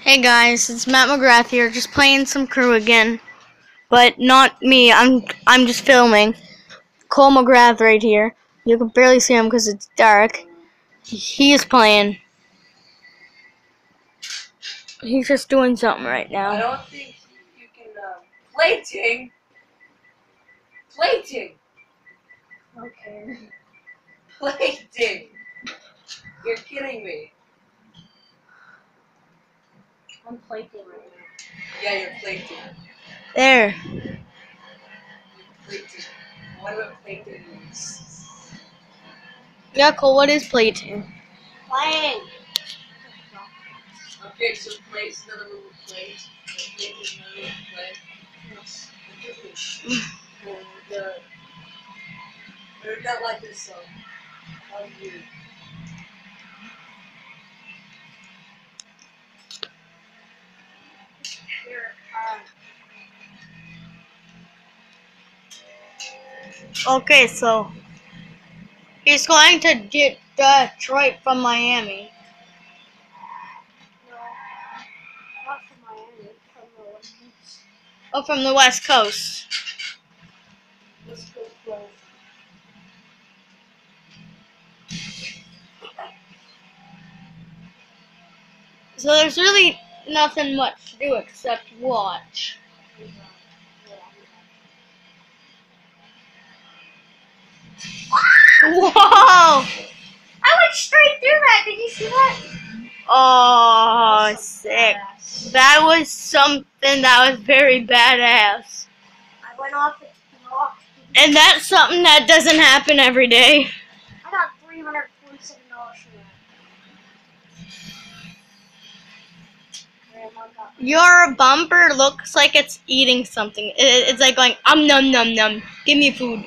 Hey guys, it's Matt McGrath here, just playing some crew again. But not me, I'm I'm just filming. Cole McGrath right here. You can barely see him because it's dark. He is playing. He's just doing something right now. I don't think you can uh, plating. Plating. Okay. Plating. You're kidding me. I'm plating right now. Yeah, you're plating. There. You're plating. What about plating means? Yeah, Cole, what is plating? Playing. Okay, so plate's another move of plate. Plate is another move of plate. Yes. And, uh, I heard that like this song. How do you? Okay, so he's going to get Detroit from Miami. no. Not from Miami, from the West Coast. Oh, from the West Coast. So there's really nothing much to do except watch. Whoa! I went straight through that. Did you see that? Oh, sick. That was something that was very badass. I went off it rock. And that's something that doesn't happen every day. I got three hundred forty-seven dollars for that. Grandma got Your bumper looks like it's eating something. It's like going, um, num, num, num. Give me food.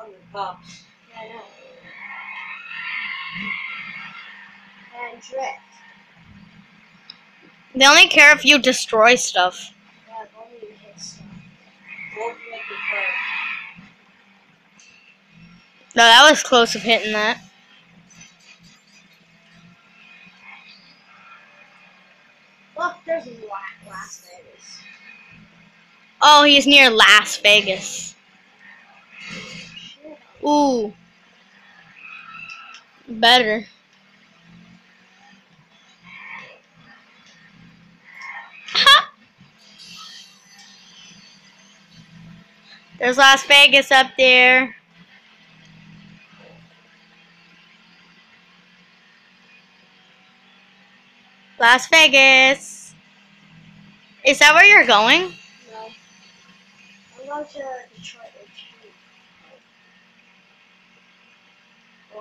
from the cops. I know. And drift. They only care if you destroy stuff. Yeah, only you hit stuff. Don't make the car. No, that was close of hitting that. Look, there's Las Vegas. Oh, he's near Las Vegas. Ooh. Better. Ha! There's Las Vegas up there. Las Vegas. Is that where you're going? No. I'm going to Detroit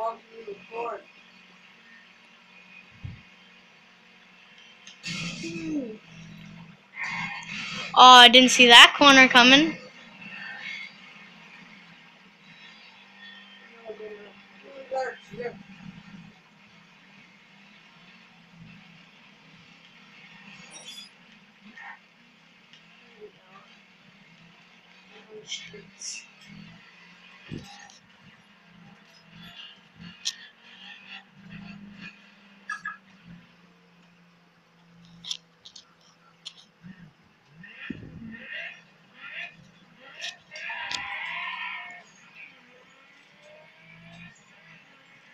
Oh, I didn't see that corner coming. No, You got a trip. Here we go. On the streets.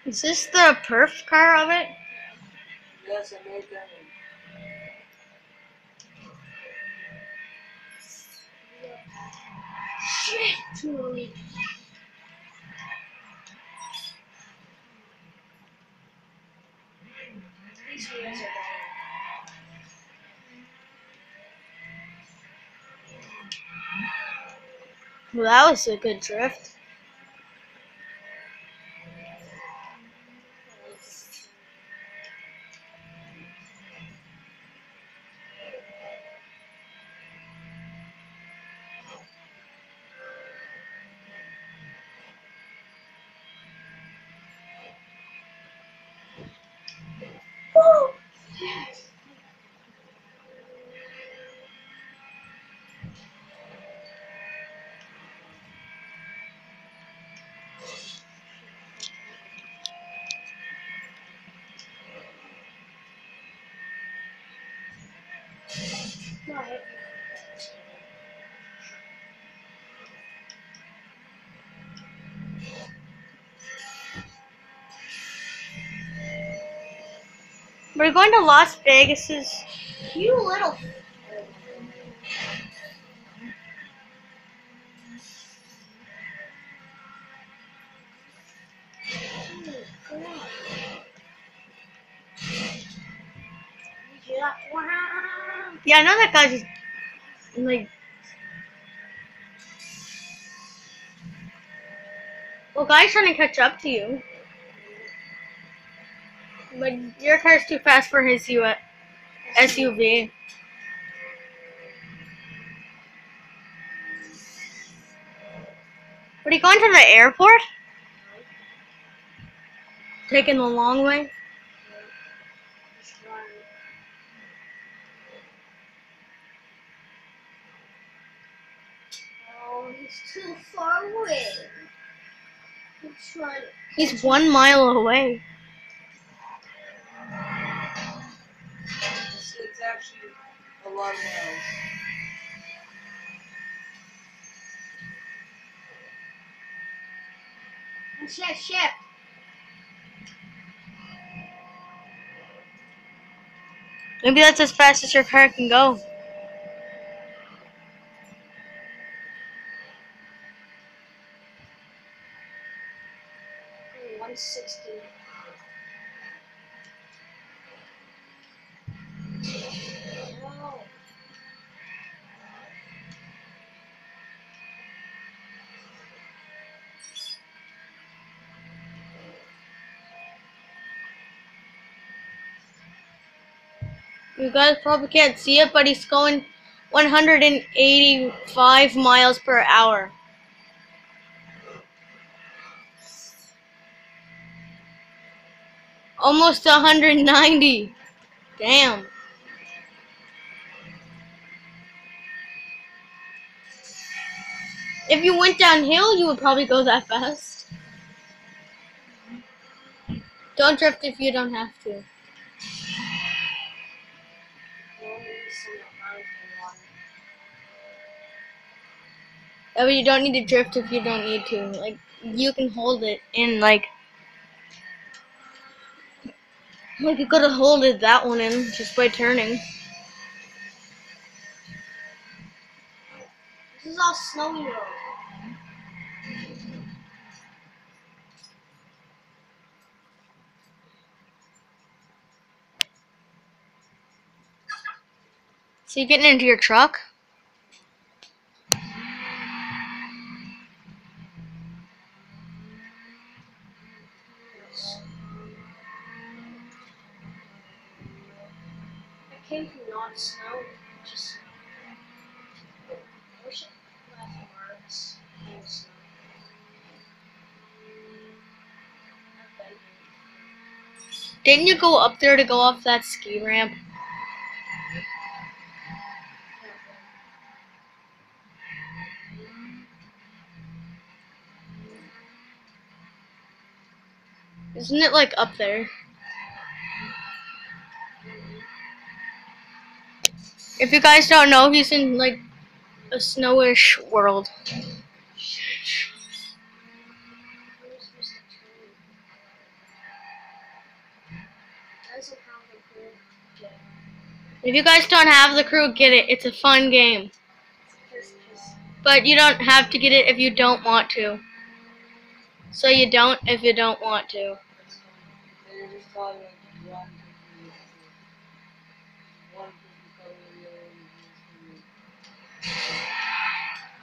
Is this the perf car of it? Yes, I made that one. Shit! These wheels are. Well, that was a good drift. We're going to Las Vegas's. you. You little. Yeah, I know that guy's like. Well, guy's trying to catch up to you. But your car's too fast for his SUV. Are you going to the airport? Taking the long way? Just run. Oh, he's too far away. He's trying. He's one mile away. It's, it's actually a lot of miles. Ship, ship. Maybe that's as fast as your car can go. One sixty. No. You guys probably can't see it, but he's going 185 miles per hour. Almost 190. Damn. If you went downhill, you would probably go that fast. Don't drift if you don't have to. But you don't need to drift if you don't need to. Like, you can hold it in, like, like you could have holded that one in just by turning. This is all snowy road. So you're getting into your truck? From not snow, just. Didn't you go up there to go off that ski ramp? Isn't it like up there? If you guys don't know, he's in like a snowish world. If you guys don't have the crew, get it. It's a fun game. But you don't have to get it if you don't want to. So you don't if you don't want to. you